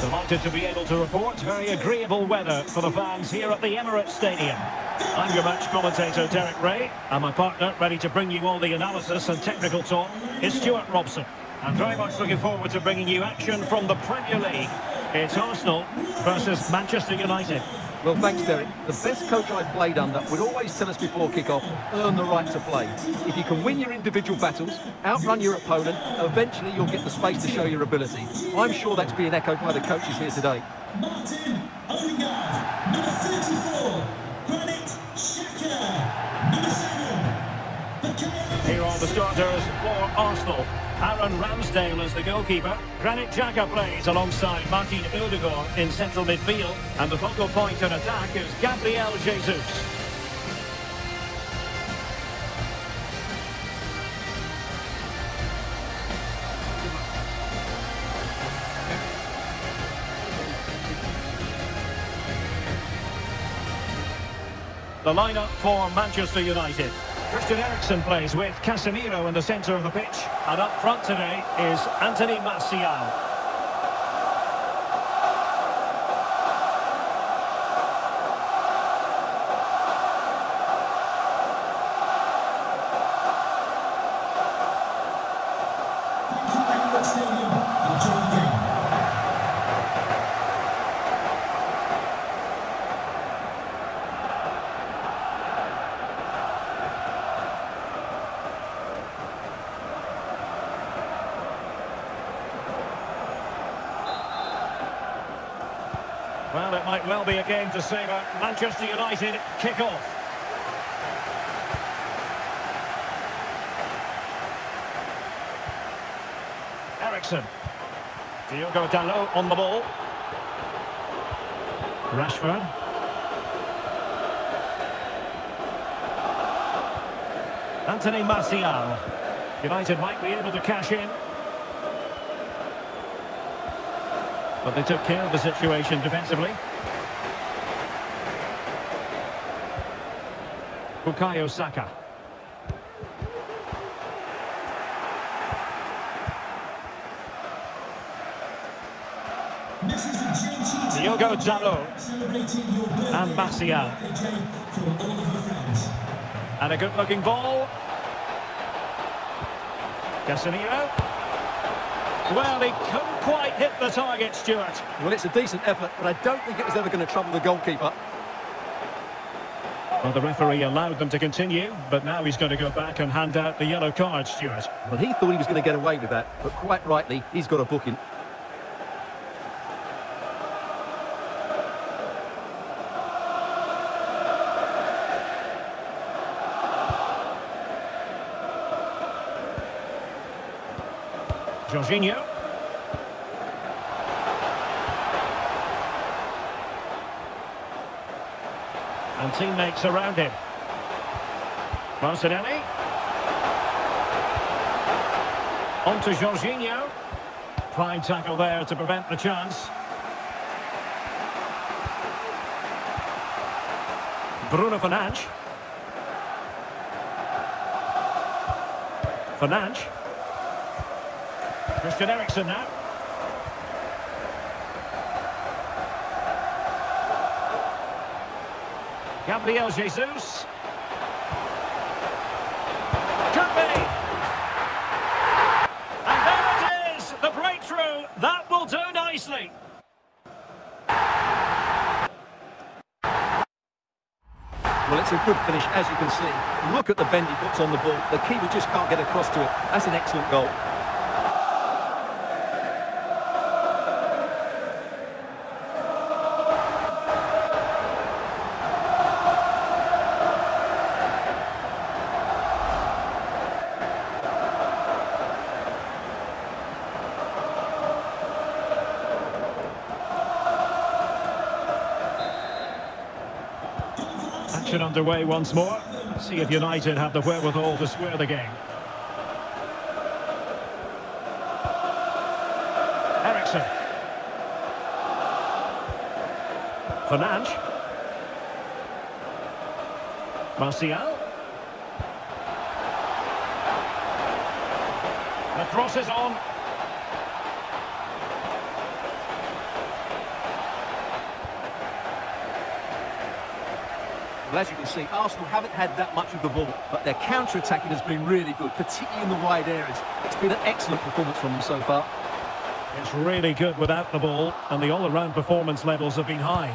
Delighted to be able to report very agreeable weather for the fans here at the Emirates Stadium. I'm your match commentator Derek Ray, and my partner ready to bring you all the analysis and technical talk is Stuart Robson. I'm very much looking forward to bringing you action from the Premier League. It's Arsenal versus Manchester United. Well, thanks, Derek. The best coach I've played under would always tell us before kick-off, earn the right to play. If you can win your individual battles, outrun your opponent, eventually you'll get the space to show your ability. I'm sure that's being echoed by the coaches here today. Martin number 34, Granit Xhaka, number 7, Here are the starters for Arsenal. Aaron Ramsdale as the goalkeeper. Granit Xhaka plays alongside Martin Odegaard in central midfield. And the focal point in attack is Gabriel Jesus. The lineup for Manchester United. Christian Eriksen plays with Casemiro in the centre of the pitch. And up front today is Anthony Martial. Be a game to savour. Manchester United kick off. Eriksen. Diogo Dalot on the ball. Rashford. Anthony Martial. United might be able to cash in. But they took care of the situation defensively. Bukayo Saka. Diogo birthday. and Martial. And a good-looking ball. Casemiro. Well, he couldn't quite hit the target, Stuart. Well, it's a decent effort, but I don't think it was ever going to trouble the goalkeeper. Well, the referee allowed them to continue, but now he's going to go back and hand out the yellow card, Stuart. Well, he thought he was going to get away with that, but quite rightly, he's got a booking. Jorginho. Teammates around him. Martinelli. On to Jorginho. Fine tackle there to prevent the chance. Bruno Fernandes. Fernandes. Christian Eriksen now. Gabriel Jesus. And there it is, the breakthrough. That will do nicely. Well, it's a good finish, as you can see. Look at the bend he puts on the ball. The keeper just can't get across to it. That's an excellent goal. Action underway once more. See if United have the wherewithal to square the game. Eriksen. Fernandes. Martial. The cross is on. Well, as you can see, Arsenal haven't had that much of the ball, but their counter-attacking has been really good, particularly in the wide areas. It's been an excellent performance from them so far. It's really good without the ball, and the all-around performance levels have been high.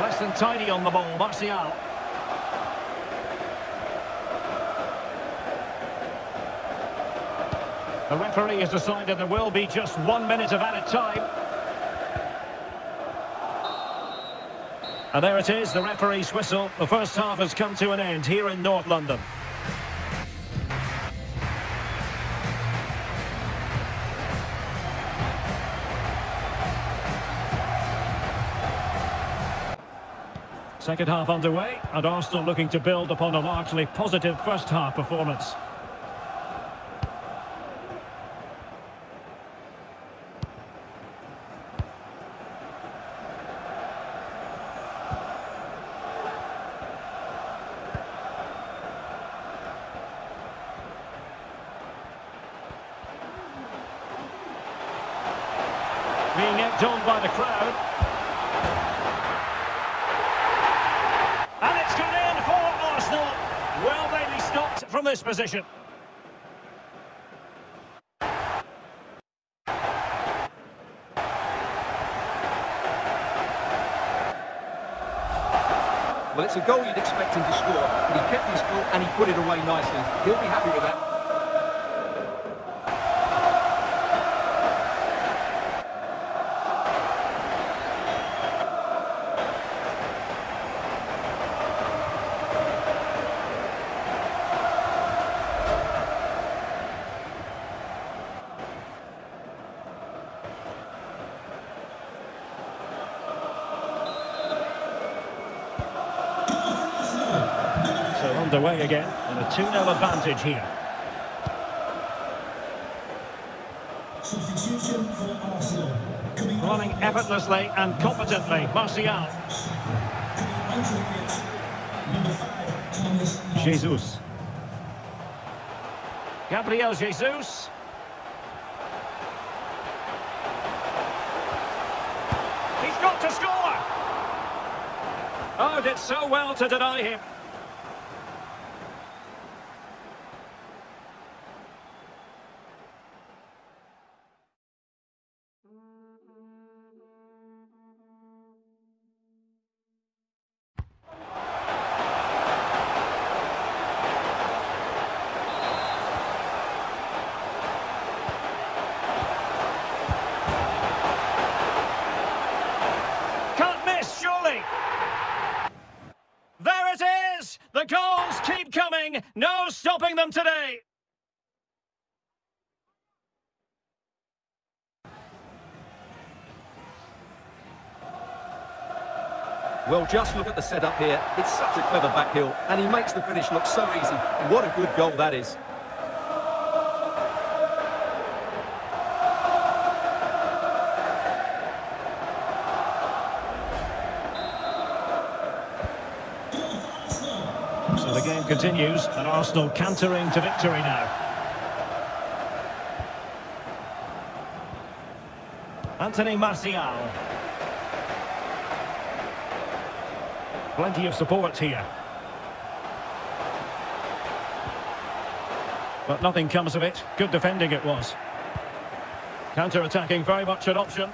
Less than tidy on the ball, Martial. The referee has decided there will be just one minute of added time. And there it is, the referee's whistle. The first half has come to an end here in North London. Second half underway, and Arsenal looking to build upon a largely positive first half performance. Being on by the crowd. And it's gone in for Arsenal. Will they be stopped from this position? Well, it's a goal you'd expect him to score, but he kept his cool and he put it away nicely. He'll be happy with that. Underway again, and a 2-0 advantage here. Substitution for Arsenal. Running effortlessly and competently, Martial. Coming onto the pitch, number five, Thomas Partey. Jesus. Gabriel Jesus. He's got to score! Oh, did so well to deny him. Them today. Well, just look at the setup here. It's such a clever back heel, and he makes the finish look so easy. What a good goal that is. So the game continues, and Arsenal cantering to victory now. Anthony Martial. Plenty of support here. But nothing comes of it. Good defending it was. Counter-attacking very much an option.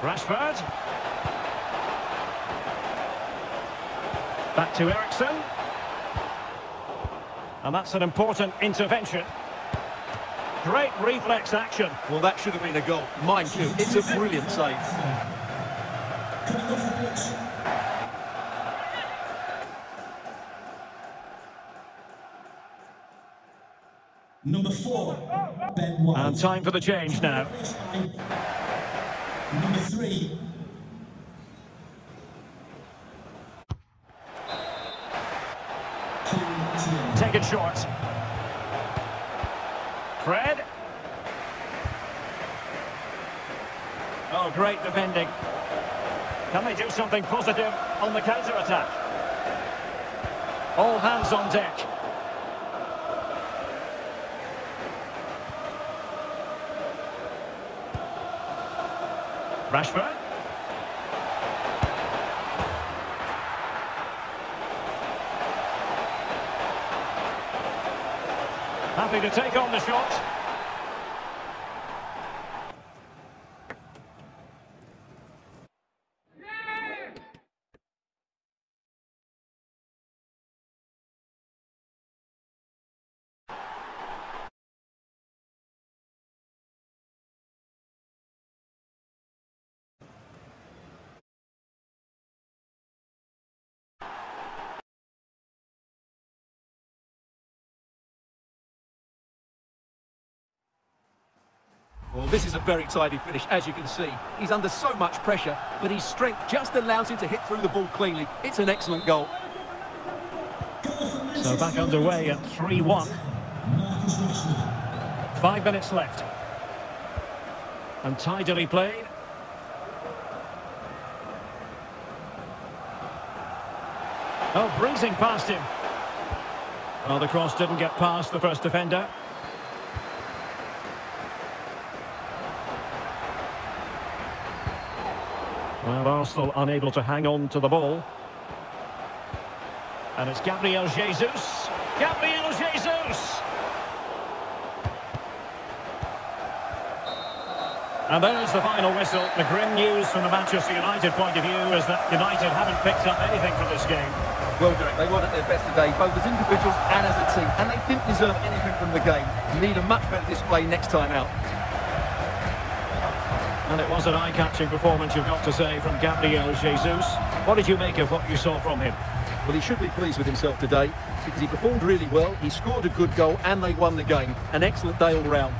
Rashford. Back to Eriksen. And that's an important intervention. Great reflex action. Well, that should have been a goal. Mind you, it's a brilliant save. Coming off the pitch, Number four, Ben White. And time for the change now. Number three, taken short. Fred. Oh, great defending. Can they do something positive on the counter-attack? All hands on deck. Rashford. Happy to take on the shot. Well, this is a very tidy finish, as you can see. He's under so much pressure, but his strength just allows him to hit through the ball cleanly. It's an excellent goal. So back underway at 3-1. Five minutes left. And tidily played. Oh, breezing past him. Well, the cross didn't get past the first defender. Well, Arsenal unable to hang on to the ball. And it's Gabriel Jesus. Gabriel Jesus! And there's the final whistle. The grim news from the Manchester United point of view is that United haven't picked up anything from this game. Well, Derek, they weren't at their best today, both as individuals and as a team, and they didn't deserve anything from the game. Need a much better display next time out. And it was an eye-catching performance, you've got to say, from Gabriel Jesus. What did you make of what you saw from him? Well, he should be pleased with himself today because he performed really well, he scored a good goal, and they won the game. An excellent day all round.